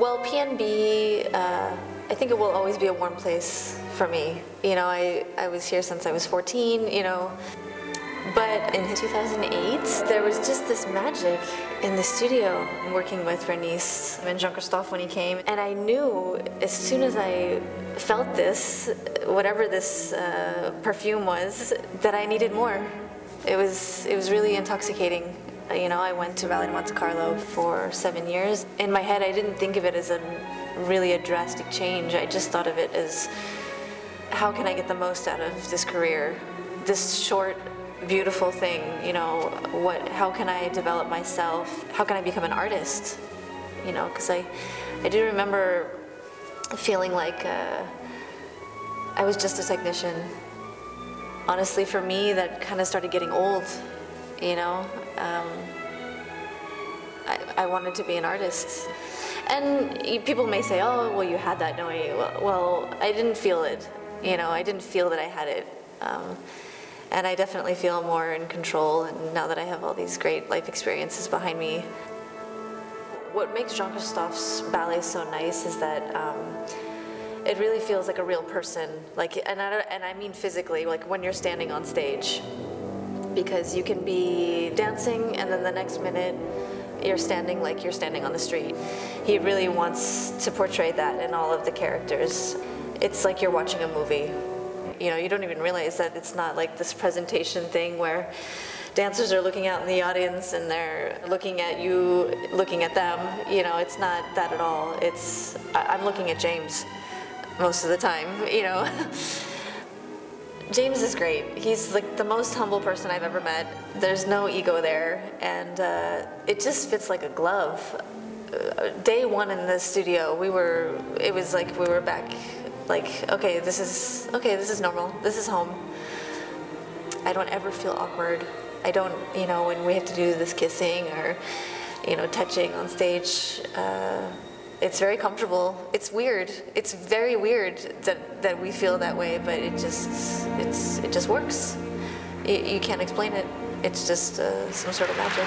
Well, PNB, uh, I think it will always be a warm place for me. You know, I, I was here since I was 14, you know. But in 2008, there was just this magic in the studio working with Bernice and Jean-Christophe when he came. And I knew as soon as I felt this, whatever this uh, perfume was, that I needed more. It was, it was really intoxicating. You know, I went to Ballet de Monte Carlo for seven years. In my head, I didn't think of it as a really a drastic change. I just thought of it as how can I get the most out of this career? This short, beautiful thing, you know, what, how can I develop myself? How can I become an artist? You know, because I, I do remember feeling like uh, I was just a technician. Honestly, for me, that kind of started getting old, you know. Um, I, I wanted to be an artist. And people may say, oh, well, you had that, don't you? Well, I didn't feel it. You know, I didn't feel that I had it. Um, and I definitely feel more in control and now that I have all these great life experiences behind me. What makes Jean-Christophe's ballet so nice is that um, it really feels like a real person. Like, and I, and I mean physically, like when you're standing on stage. Because you can be dancing and then the next minute you're standing like you're standing on the street. He really wants to portray that in all of the characters. It's like you're watching a movie. You know, you don't even realize that it's not like this presentation thing where dancers are looking out in the audience and they're looking at you, looking at them. You know, it's not that at all. It's, I'm looking at James most of the time, you know. James is great. He's like the most humble person I've ever met. There's no ego there, and uh, it just fits like a glove. Uh, day one in the studio, we were. It was like we were back. Like, okay, this is okay. This is normal. This is home. I don't ever feel awkward. I don't, you know, when we have to do this kissing or, you know, touching on stage. Uh, it's very comfortable. It's weird. It's very weird that, that we feel that way, but it just it's it just works. You, you can't explain it. It's just uh, some sort of magic.